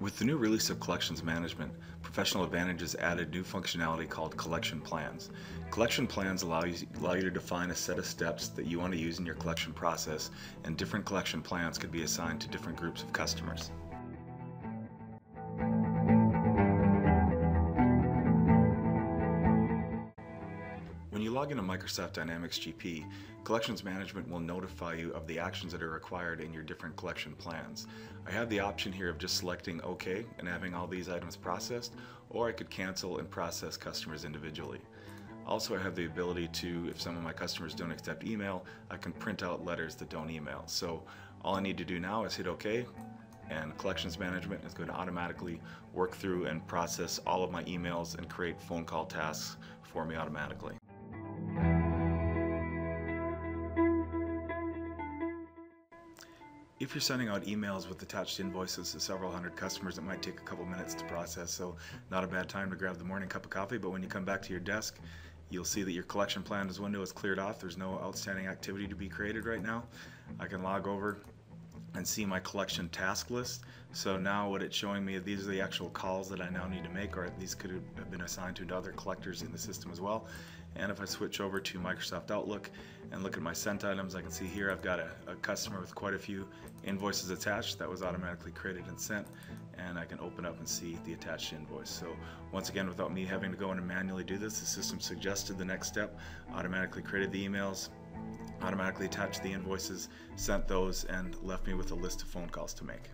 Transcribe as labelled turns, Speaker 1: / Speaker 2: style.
Speaker 1: With the new release of Collections Management, Professional Advantages added new functionality called Collection Plans. Collection Plans allow you, allow you to define a set of steps that you want to use in your collection process, and different collection plans could be assigned to different groups of customers. Log into Microsoft Dynamics GP, Collections Management will notify you of the actions that are required in your different collection plans. I have the option here of just selecting OK and having all these items processed, or I could cancel and process customers individually. Also, I have the ability to, if some of my customers don't accept email, I can print out letters that don't email. So all I need to do now is hit OK, and Collections Management is going to automatically work through and process all of my emails and create phone call tasks for me automatically. If you're sending out emails with attached invoices to several hundred customers, it might take a couple minutes to process, so not a bad time to grab the morning cup of coffee, but when you come back to your desk, you'll see that your collection plans window is cleared off. There's no outstanding activity to be created right now. I can log over and see my collection task list. So now what it's showing me, these are the actual calls that I now need to make, or these could have been assigned to other collectors in the system as well. And if I switch over to Microsoft Outlook and look at my sent items, I can see here I've got a, a customer with quite a few invoices attached that was automatically created and sent. And I can open up and see the attached invoice. So once again, without me having to go in and manually do this, the system suggested the next step, automatically created the emails, automatically attached the invoices, sent those, and left me with a list of phone calls to make.